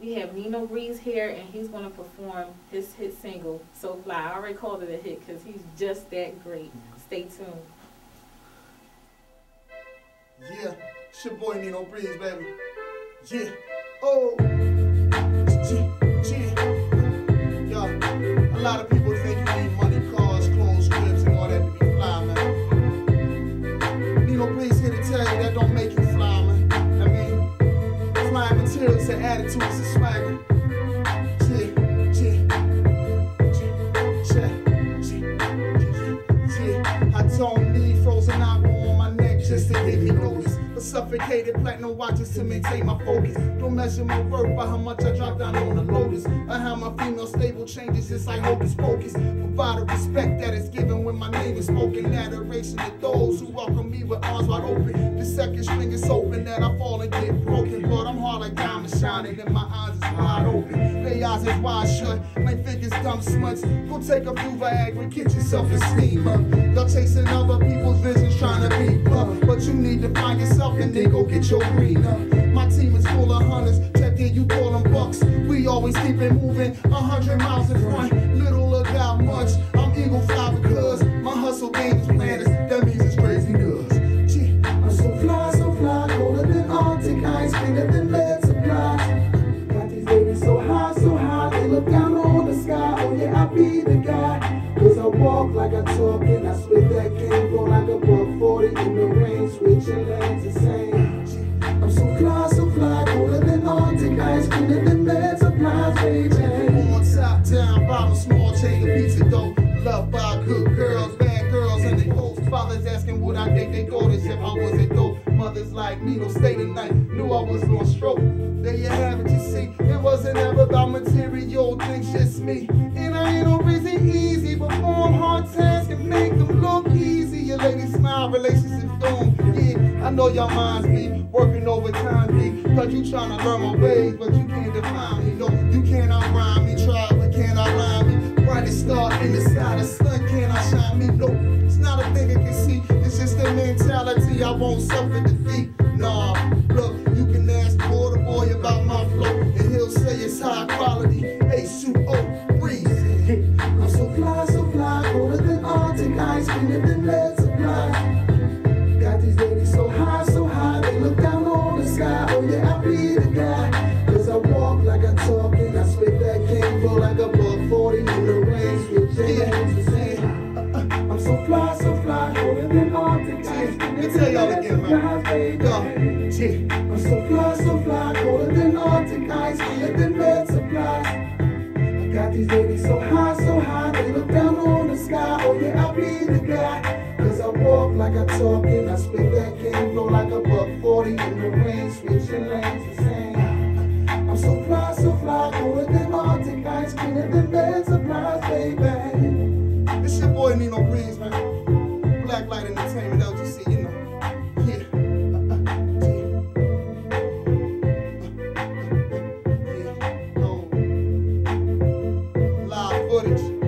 we have Nino Breeze here, and he's going to perform his hit single, So Fly. I already called it a hit because he's just that great. Mm-hmm. Stay tuned. Yeah, it's your boy Nino Breeze, baby. Yeah, oh. Yeah, yeah. Yo, a lot of people materials and attitudes and swagger. Suffocated platinum watches to maintain my focus. Don't measure my worth by how much I drop down on the lotus. Or how my female stable changes, it's like hocus pocus. Provide the respect that is given when my name is spoken. Adoration to those who welcome me with arms wide open. The second string is open that I fall and get broken. But I'm hard like diamond shining and my eyes is wide open. They eyes is wide shut. My fingers dumb smuts. Go take a few Viagra, get yourself esteem up. Y'all chasing other people's visions trying to be up. But you need to find yourself and then go get your green up. My team is full of hunters. Check it, you call them bucks. We always keep it moving. A hundred miles in front. Look down on the sky. Oh yeah, I be the guy. Cause I walk like I talk Fathers asking would I date their daughters if I wasn't dope. Mothers like me don't stay the night, knew I was on stroke. There you have it, you see. It wasn't ever about material things, just me. And I ain't no reason easy, perform hard tasks and make them look easy. Your lady smile, relationship doomed. Yeah, I know your minds be working overtime, B. Cause you tryna learn my ways, but you can't define me. No, you cannot rhyme me, try, but cannot lie me. Brightest star in the sky, the sun shine I won't suffer defeat. Nah, look, you can ask the boy about my flow, and he'll say it's high quality. H2O, breeze. I'm so fly, so fly, colder than Arctic ice, cleaner than lead supply. Got these ladies so high, so high, they look down on the sky. Oh yeah, I'll be the guy. I'm so fly, so fly, colder than Arctic ice, clearer than red supplies. I got these ladies so high, so high, they look down on the sky. Oh yeah, I be the guy. Cause I walk like I talk and I spit that game, flow like a buck 40 in the rain, switching lanes the same. I'm so fly, so fly, colder than Arctic ice, cleaner than red supplies, baby. it